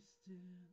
wasting